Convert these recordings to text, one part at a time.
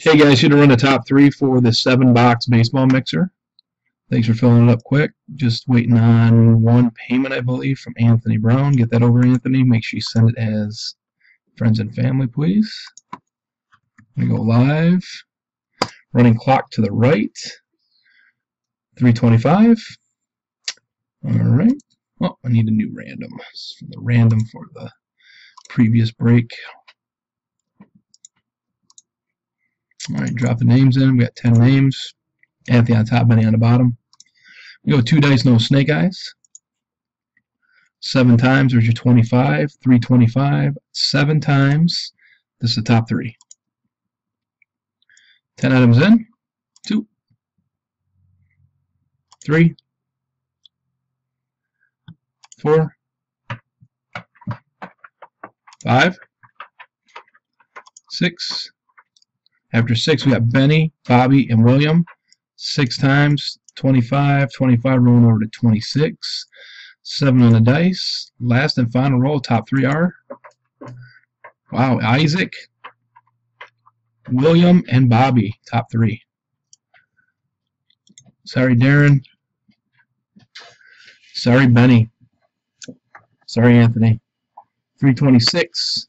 Hey guys, here to run the top three for the seven box baseball mixer. Thanks for filling it up quick. Just waiting on one payment, I believe, from Anthony Brown. Get that over, Anthony. Make sure you send it as friends and family, please. We go live. Running clock to the right. 325. All right. Oh, I need a new random. The random for the previous break. All right, drop the names in. We got 10 names. Anthony on top, Benny on the bottom. We go two dice, no snake eyes. Seven times, there's your 25. 325. Seven times. This is the top three. 10 items in. Two. Three. Four. Five. Six. After six, we got Benny, Bobby, and William. Six times, 25. 25 rolling over to 26. Seven on the dice. Last and final roll, top three are. Wow, Isaac, William, and Bobby, top three. Sorry, Darren. Sorry, Benny. Sorry, Anthony. 326.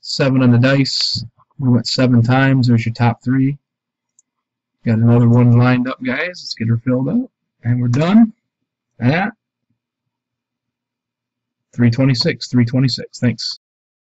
Seven on the dice. We went seven times. There's your top three. Got another one lined up, guys. Let's get her filled up. And we're done at 326. 326. Thanks.